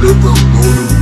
Never gonna